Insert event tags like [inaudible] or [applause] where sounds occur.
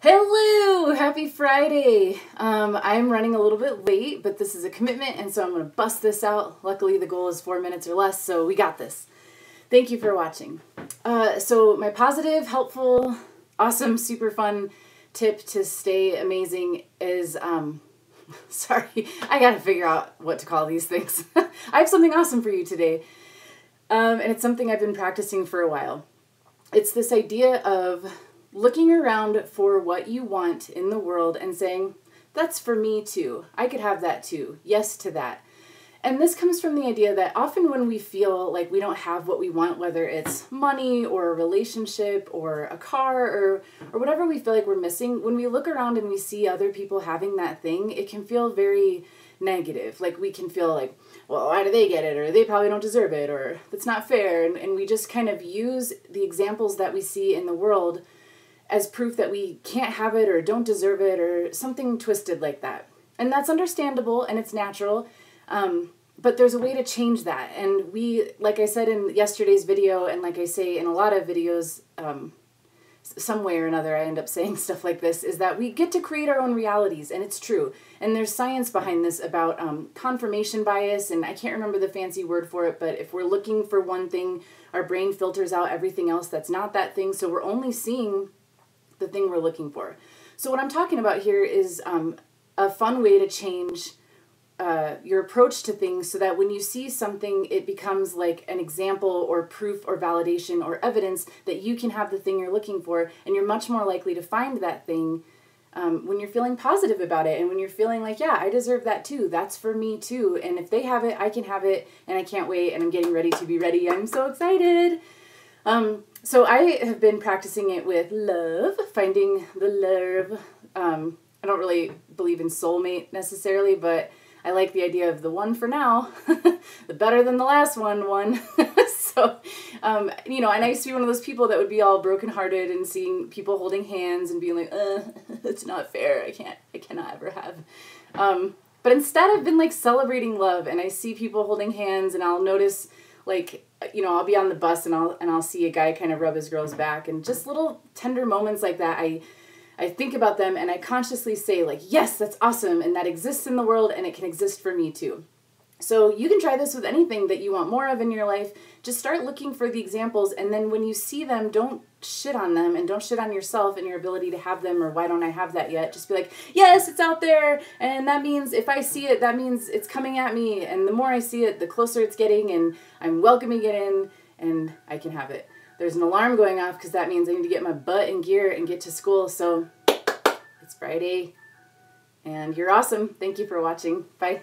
Hello! Happy Friday! Um, I'm running a little bit late, but this is a commitment, and so I'm going to bust this out. Luckily, the goal is four minutes or less, so we got this. Thank you for watching. Uh, so, my positive, helpful, awesome, super fun tip to stay amazing is um, [laughs] sorry, [laughs] I got to figure out what to call these things. [laughs] I have something awesome for you today, um, and it's something I've been practicing for a while. It's this idea of looking around for what you want in the world and saying, that's for me too. I could have that too. Yes to that. And this comes from the idea that often when we feel like we don't have what we want, whether it's money or a relationship or a car or, or whatever we feel like we're missing, when we look around and we see other people having that thing, it can feel very negative. Like we can feel like, well, why do they get it? Or they probably don't deserve it, or that's not fair. And, and we just kind of use the examples that we see in the world as proof that we can't have it or don't deserve it or something twisted like that. And that's understandable and it's natural. Um, but there's a way to change that. And we, like I said in yesterday's video, and like I say in a lot of videos, um, some way or another, I end up saying [laughs] stuff like this, is that we get to create our own realities, and it's true. And there's science behind this about um, confirmation bias, and I can't remember the fancy word for it, but if we're looking for one thing, our brain filters out everything else that's not that thing, so we're only seeing the thing we're looking for. So what I'm talking about here is um, a fun way to change uh, your approach to things so that when you see something, it becomes like an example or proof or validation or evidence that you can have the thing you're looking for, and you're much more likely to find that thing um, when you're feeling positive about it and when you're feeling like, yeah, I deserve that too. That's for me too. And if they have it, I can have it, and I can't wait, and I'm getting ready to be ready. I'm so excited. Um, so I have been practicing it with love, finding the love. Um, I don't really believe in soulmate necessarily, but I like the idea of the one for now, [laughs] the better than the last one one. [laughs] so, um, you know, and I used to be one of those people that would be all brokenhearted and seeing people holding hands and being like, uh, [laughs] it's not fair. I can't, I cannot ever have. Um, but instead, I've been like celebrating love, and I see people holding hands, and I'll notice like you know, I'll be on the bus and I'll and I'll see a guy kind of rub his girl's back and just little tender moments like that. I I think about them and I consciously say like, "Yes, that's awesome and that exists in the world and it can exist for me too." So you can try this with anything that you want more of in your life. Just start looking for the examples and then when you see them, don't shit on them and don't shit on yourself and your ability to have them or why don't I have that yet. Just be like, "Yes, it's out there." And that means if I see it, that means it's coming at me and the more I see it, the closer it's getting and I'm welcoming it in and I can have it. There's an alarm going off because that means I need to get my butt in gear and get to school. So it's Friday and you're awesome. Thank you for watching. Bye.